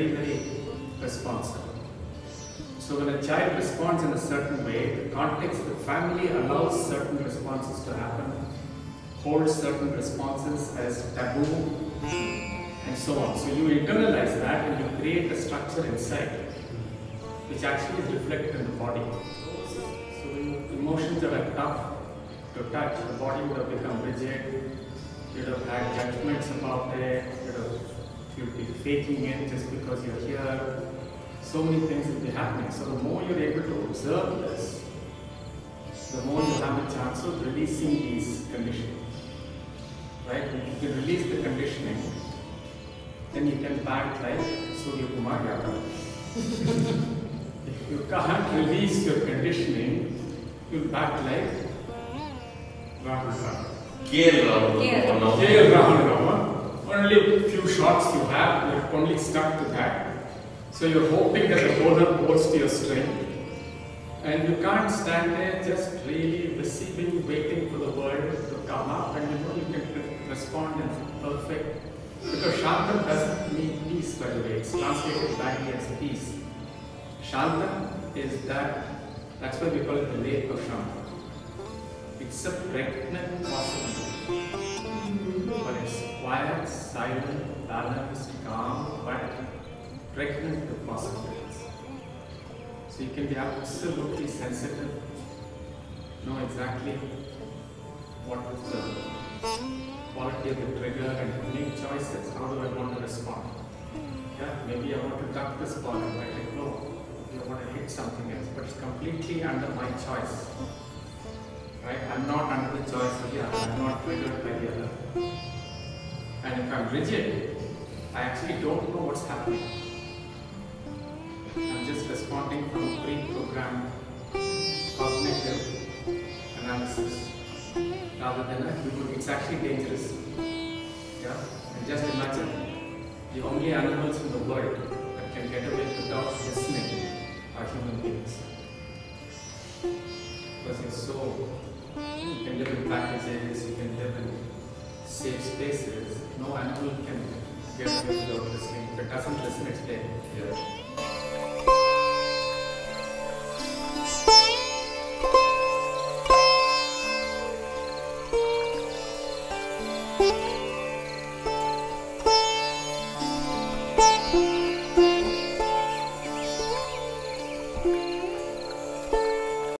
very, very responsive. So when a child responds in a certain way, the context, the family allows certain responses to happen, holds certain responses as taboo, and so on. So you internalize that and you create a structure inside which actually is reflected in the body. So emotions that are tough to touch, the body would have become rigid, you'd have had judgments about it, you'd have you'd be faking it just because you're here. So many things will be happening. So the more you're able to observe this, the more you have a chance of releasing these conditioning. Right? When you release the conditioning, then you can back like Surya Kumar if you can't release your conditioning, you'll back like Rahul. KL Rahul. Rahul. Only few shots you have, you're only stuck to that. So you're hoping that the bowler holds to your strength. And you can't stand there just really receiving, waiting for the word to come up, and you know you can respond in perfect. Because Shaantam doesn't mean peace, by the way, it's translated back as peace. Shaantam is that, that's why we call it the lake of Shaantam. It's a pregnant possibility. But it's quiet, silent, balanced, calm, but pregnant with possibilities. So you can be absolutely sensitive, know exactly what is the quality of the trigger and make choices. How do I want to respond? Yeah, maybe I want to duck this ball and it go. Maybe I want to hit something else, but it's completely under my choice. Right? I'm not under the choice of the. I'm not triggered by. And if I'm rigid, I actually don't know what's happening. I'm just responding from a pre-programmed cognitive analysis rather than a human. It's actually dangerous. Yeah? And just imagine the only animals in the world that can get away without listening are human beings. Because you're so you can live in packages, you can live in safe spaces. No animal can get away without listening. If it doesn't listen, it's dead. Yeah. Thank